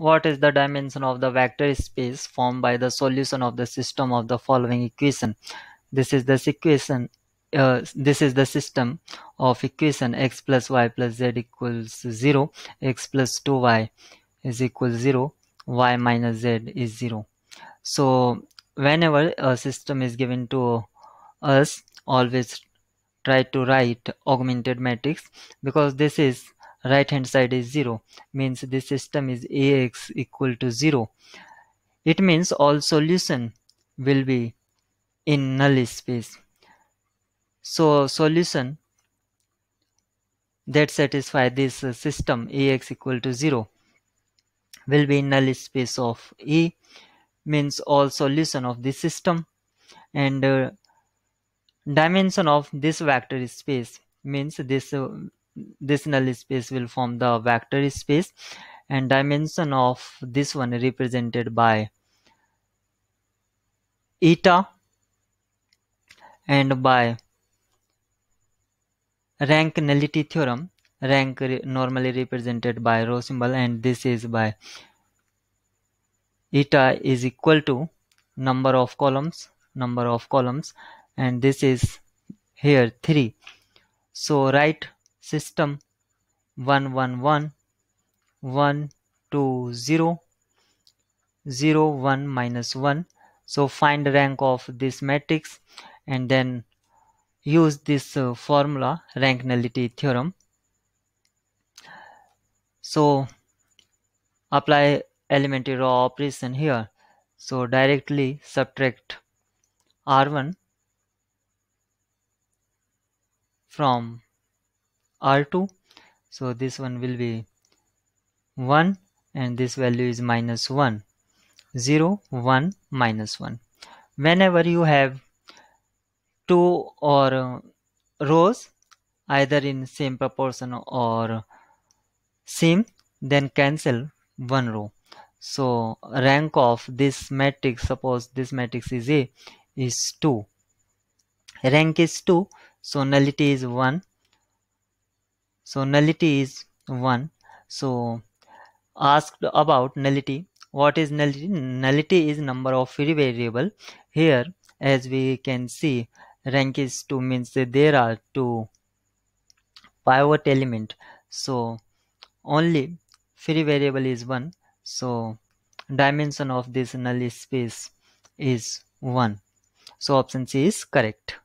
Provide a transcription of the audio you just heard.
what is the dimension of the vector space formed by the solution of the system of the following equation? This is the equation uh, this is the system of equation x plus y plus z equals 0 x plus 2y is equal 0 y minus z is 0 so whenever a system is given to us always try to write augmented matrix because this is right hand side is 0 means this system is ax equal to 0 it means all solution will be in null space. So solution that satisfy this system ax equal to 0 will be in null space of A means all solution of this system and uh, dimension of this vector space means this uh, this null space will form the vector space and dimension of this one represented by eta and by rank nullity theorem. Rank re normally represented by rho symbol and this is by eta is equal to number of columns number of columns and this is here 3 so write system 1 1 1 1 2 0 0 1 minus 1 so find the rank of this matrix and then use this uh, formula rank nullity theorem. So apply elementary row operation here. So directly subtract r1 from r2 so this one will be 1 and this value is minus 1 0 1 minus 1 whenever you have two or uh, rows either in same proportion or same then cancel one row. So rank of this matrix suppose this matrix is a is 2 rank is 2 so nullity is 1 so nullity is 1 so asked about nullity. What is nullity? Nullity is number of free variable. Here as we can see rank is 2 means there are two pivot element. So only free variable is 1 so dimension of this null space is 1 so option c is correct